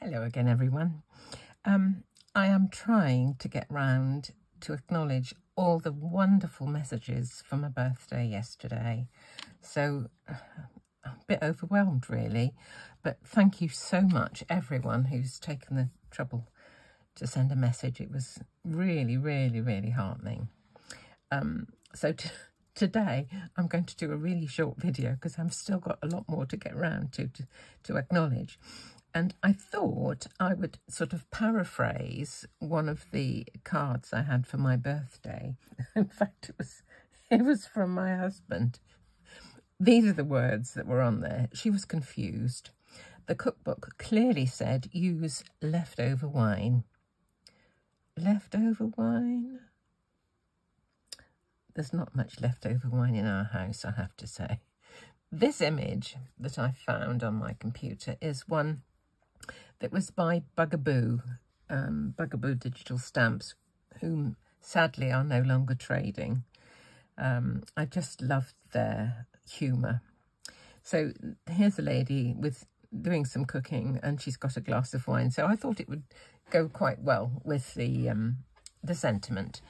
Hello again, everyone. Um, I am trying to get round to acknowledge all the wonderful messages for my birthday yesterday. So, i'm a bit overwhelmed, really. But thank you so much, everyone who's taken the trouble to send a message. It was really, really, really heartening. Um, so, today I'm going to do a really short video because I've still got a lot more to get round to, to, to acknowledge. And I thought I would sort of paraphrase one of the cards I had for my birthday. In fact, it was it was from my husband. These are the words that were on there. She was confused. The cookbook clearly said use leftover wine. Leftover wine? There's not much leftover wine in our house, I have to say. This image that I found on my computer is one that was by Bugaboo, um, Bugaboo Digital Stamps, whom sadly are no longer trading. Um, I just loved their humour. So here's a lady with doing some cooking and she's got a glass of wine. So I thought it would go quite well with the um, the sentiment.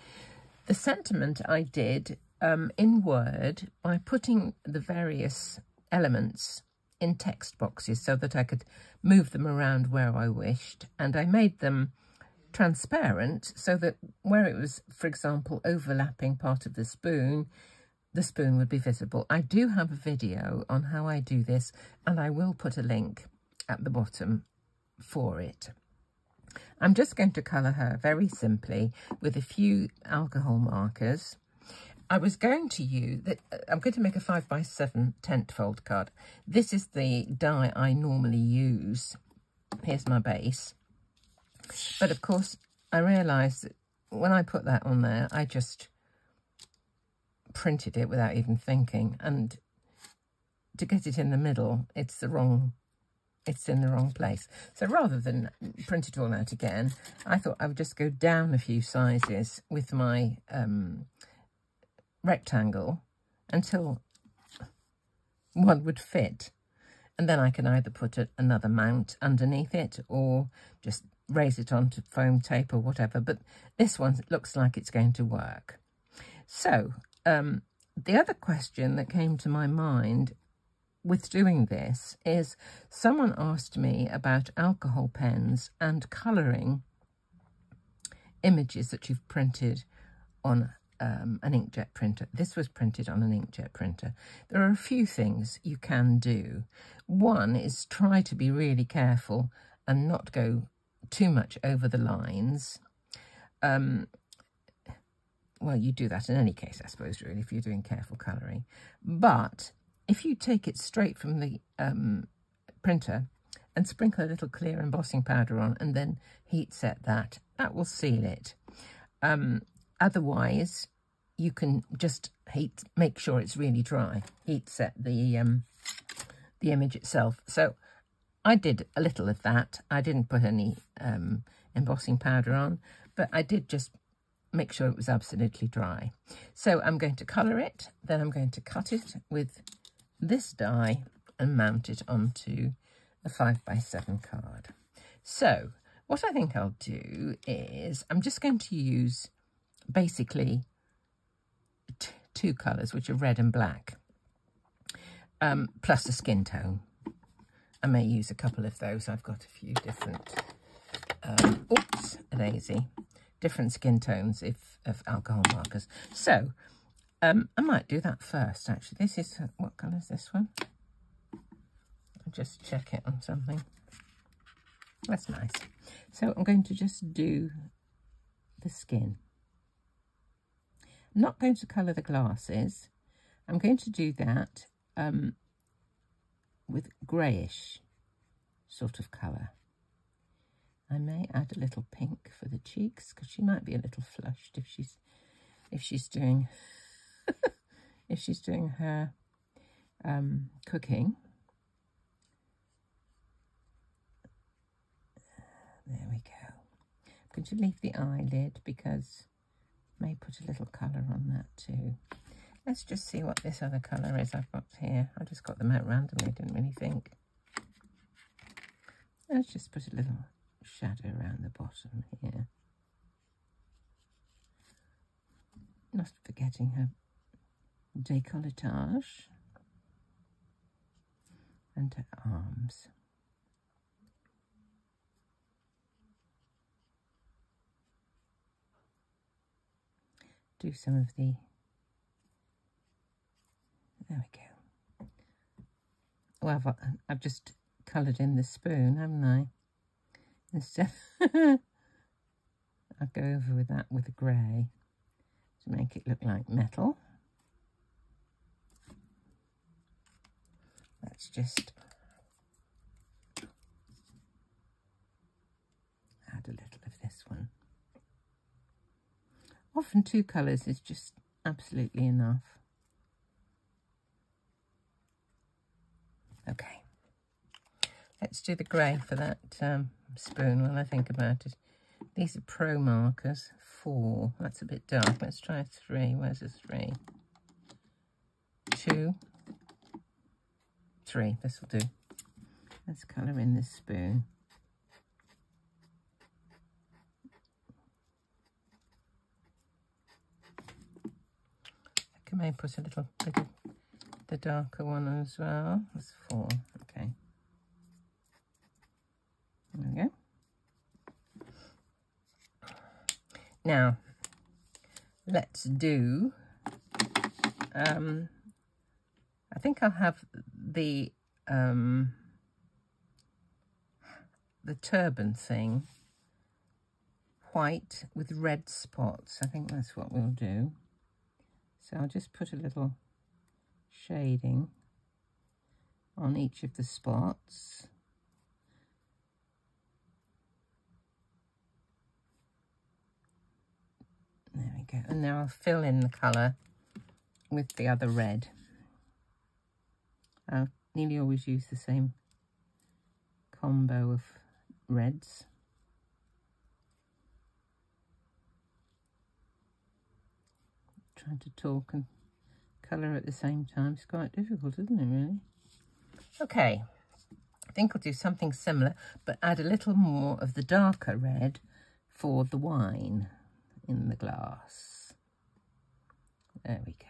The sentiment I did um, in Word by putting the various elements in text boxes so that I could move them around where I wished. And I made them transparent so that where it was, for example, overlapping part of the spoon, the spoon would be visible. I do have a video on how I do this and I will put a link at the bottom for it. I'm just going to colour her very simply with a few alcohol markers I was going to use, that. Uh, I'm going to make a 5 by 7 tent fold card. This is the die I normally use. Here's my base. But of course, I realised that when I put that on there, I just printed it without even thinking. And to get it in the middle, it's the wrong, it's in the wrong place. So rather than print it all out again, I thought I would just go down a few sizes with my um, rectangle until one would fit. And then I can either put a, another mount underneath it or just raise it onto foam tape or whatever. But this one looks like it's going to work. So um, the other question that came to my mind with doing this is someone asked me about alcohol pens and colouring images that you've printed on um, an inkjet printer. This was printed on an inkjet printer. There are a few things you can do. One is try to be really careful and not go too much over the lines. Um, well, you do that in any case, I suppose, really, if you're doing careful colouring. But if you take it straight from the um, printer and sprinkle a little clear embossing powder on and then heat set that, that will seal it. Um, Otherwise, you can just heat, make sure it's really dry, heat set the, um, the image itself. So I did a little of that. I didn't put any um, embossing powder on, but I did just make sure it was absolutely dry. So I'm going to colour it, then I'm going to cut it with this die and mount it onto a 5 by 7 card. So what I think I'll do is I'm just going to use basically two colours, which are red and black, um, plus a skin tone. I may use a couple of those. I've got a few different, um, oops, lazy, different skin tones if, of alcohol markers. So um, I might do that first, actually. This is, what colour is this one? I'll just check it on something. That's nice. So I'm going to just do the skin. I'm not going to colour the glasses. I'm going to do that um, with greyish sort of colour. I may add a little pink for the cheeks because she might be a little flushed if she's if she's doing if she's doing her um, cooking. There we go. I'm going to leave the eyelid because May put a little colour on that too. Let's just see what this other colour is I've got here. I just got them out randomly, didn't really think. let's just put a little shadow around the bottom here. Not forgetting her décolletage and her arms. Do some of the, there we go. Well, I've, I've just coloured in the spoon, haven't I? Instead, I'll go over with that with the grey to make it look like metal. Let's just add a little of this one. Often two colours is just absolutely enough. Okay, let's do the grey for that um, spoon while I think about it. These are pro markers, four. That's a bit dark. Let's try three. Where's the three? Two, three. This will do. Let's colour in this spoon. Can maybe put a little bit of the darker one as well. That's four. Okay. There we go. Now, let's do, um, I think I'll have the, um, the turban thing white with red spots. I think that's what we'll do. So I'll just put a little shading on each of the spots. There we go. And now I'll fill in the colour with the other red. I nearly always use the same combo of reds. Trying to talk and colour at the same time. It's quite difficult, isn't it, really? Okay, I think I'll do something similar, but add a little more of the darker red for the wine in the glass. There we go.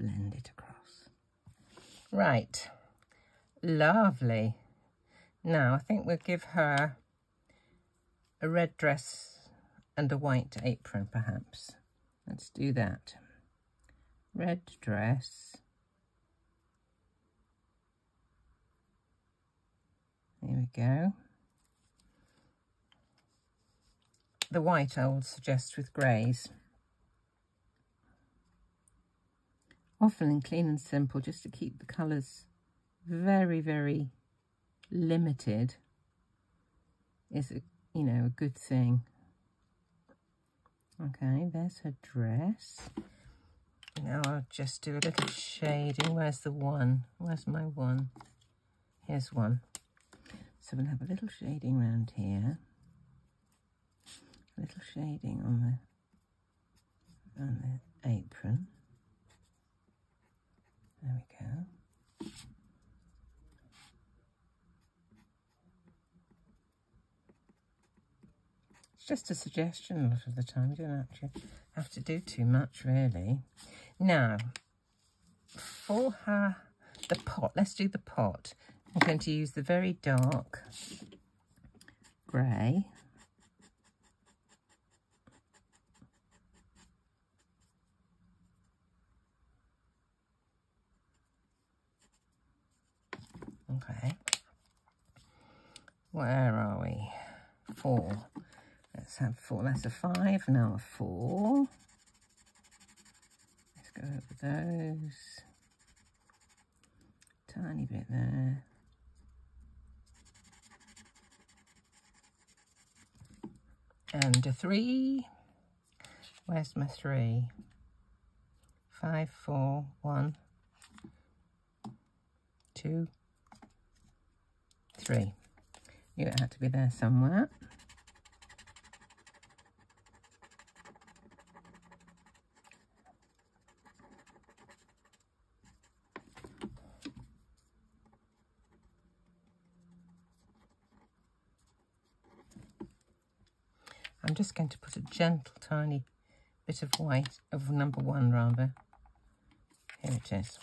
Blend it across. Right. Lovely. Now, I think we'll give her a red dress and a white apron, perhaps. Let's do that. Red dress. There we go. The white I will suggest with greys. Often in clean and simple, just to keep the colours very, very limited is, a, you know, a good thing. Okay, there's her dress. Now I'll just do a little shading. Where's the one? Where's my one? Here's one. So we'll have a little shading around here. A little shading on the on the apron. There we go. It's just a suggestion a lot of the time. You don't actually have to do too much, really. Now, for her, the pot, let's do the pot. I'm going to use the very dark grey. Okay. Where are we? Four. Let's have four. That's a five, now a four. Let's go over those. Tiny bit there. And a three. Where's my three? Five, four, one, two, three. Knew it had to be there somewhere. I'm just going to put a gentle, tiny bit of white, of number one rather. Here it is,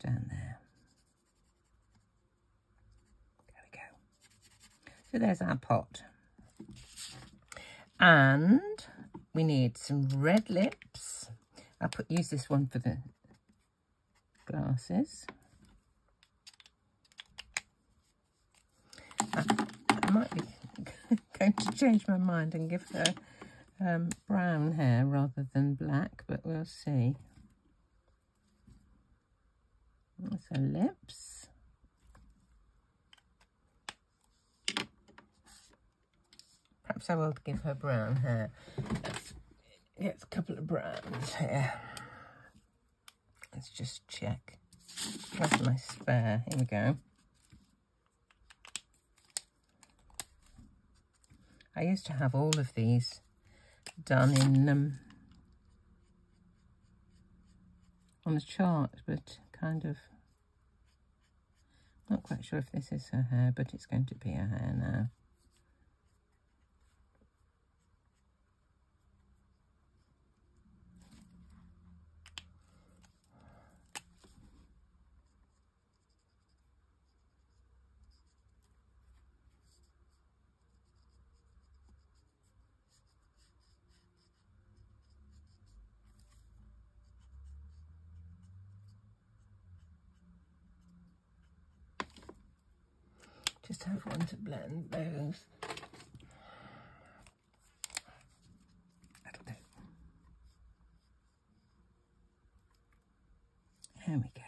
down there. There we go. So there's our pot. And we need some red lips. I'll put use this one for the glasses. Uh, I, I might be going to change my mind and give her um, brown hair rather than black, but we'll see. That's her lips. Perhaps I will give her brown hair. Let's get a couple of browns here. Let's just check. Where's my spare? Here we go. I used to have all of these done in um, on the chart, but kind of not quite sure if this is her hair, but it's going to be her hair now. Just have one to blend those. There we go.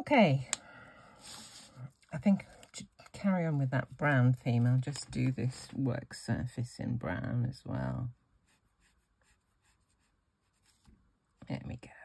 Okay, I think to carry on with that brown theme, I'll just do this work surface in brown as well. There we go.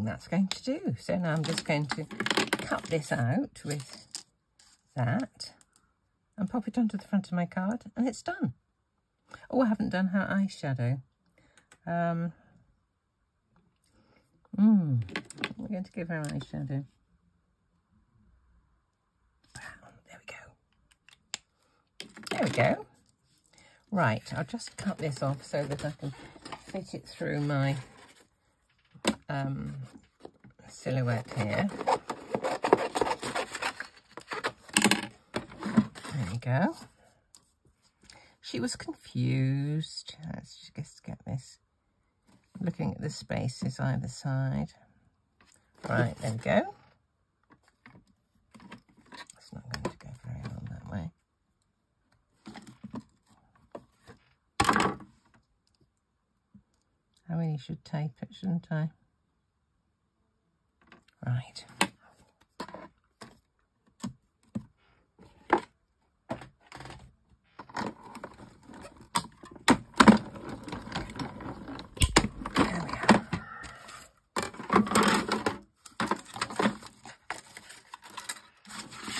That's going to do. So now I'm just going to cut this out with that and pop it onto the front of my card and it's done. Oh, I haven't done her eyeshadow. Um, mm, we're going to give her eyeshadow. There we go. There we go. Right, I'll just cut this off so that I can fit it through my um, silhouette here. There we go. She was confused. Let's just get this. Looking at the spaces either side. Right, there we go. It's not going to go very long that way. I really should tape it, shouldn't I? Right.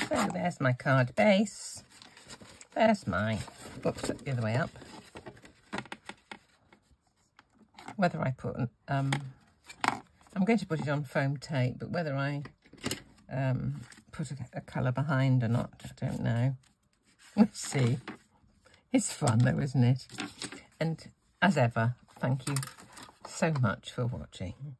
So there's my card base. There's my, oops, the other way up. Whether I put um, I'm going to put it on foam tape, but whether I um, put a, a colour behind or not, I don't know. We'll see. It's fun though, isn't it? And as ever, thank you so much for watching.